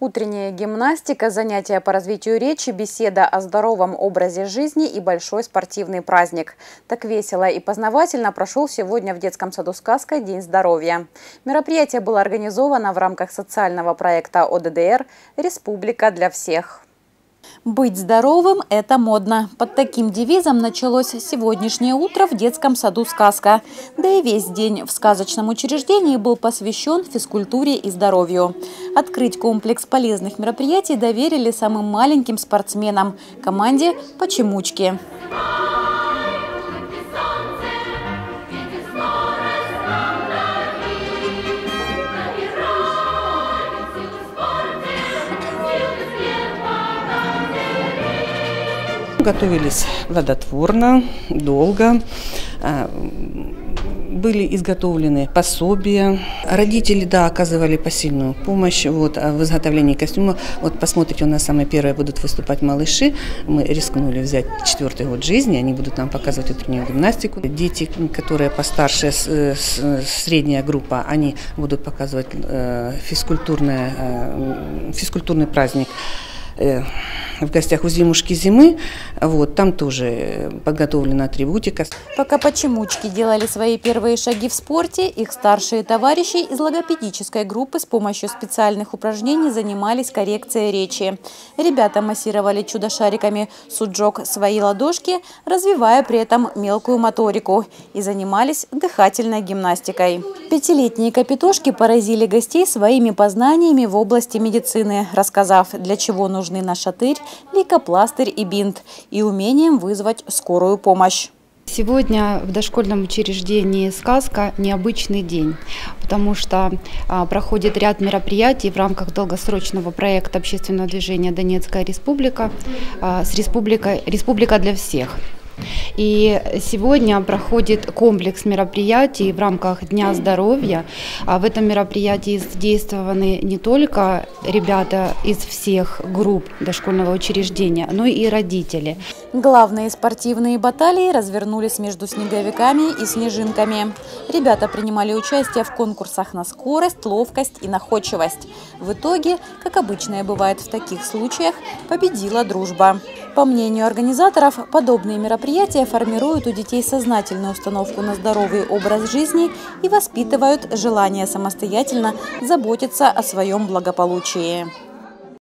Утренняя гимнастика, занятия по развитию речи, беседа о здоровом образе жизни и большой спортивный праздник. Так весело и познавательно прошел сегодня в детском саду «Сказка» День здоровья. Мероприятие было организовано в рамках социального проекта ОДДР «Республика для всех». Быть здоровым – это модно. Под таким девизом началось сегодняшнее утро в детском саду «Сказка». Да и весь день в сказочном учреждении был посвящен физкультуре и здоровью. Открыть комплекс полезных мероприятий доверили самым маленьким спортсменам – команде «Почемучки». Готовились плодотворно, долго. А, были изготовлены пособия. Родители, да, оказывали посильную помощь вот, а в изготовлении костюма. Вот посмотрите, у нас самые первые будут выступать малыши. Мы рискнули взять четвертый год жизни, они будут нам показывать утреннюю гимнастику. Дети, которые постарше, средняя группа, они будут показывать э, физкультурный, э, физкультурный праздник э, в гостях у «Зимушки зимы». Вот, там тоже подготовлена атрибутика. Пока почемучки делали свои первые шаги в спорте, их старшие товарищи из логопедической группы с помощью специальных упражнений занимались коррекцией речи. Ребята массировали чудо-шариками суджок свои ладошки, развивая при этом мелкую моторику и занимались дыхательной гимнастикой. Пятилетние капитошки поразили гостей своими познаниями в области медицины, рассказав, для чего нужны нашатырь, лейкопластырь и бинт, и умением вызвать скорую помощь. Сегодня в дошкольном учреждении «Сказка» необычный день, потому что а, проходит ряд мероприятий в рамках долгосрочного проекта общественного движения «Донецкая республика» а, с республикой «Республика для всех». И сегодня проходит комплекс мероприятий в рамках Дня здоровья. А в этом мероприятии задействованы не только ребята из всех групп дошкольного учреждения, но и родители. Главные спортивные баталии развернулись между снеговиками и снежинками. Ребята принимали участие в конкурсах на скорость, ловкость и находчивость. В итоге, как обычно бывает в таких случаях, победила дружба. По мнению организаторов, подобные мероприятия формируют у детей сознательную установку на здоровый образ жизни и воспитывают желание самостоятельно заботиться о своем благополучии.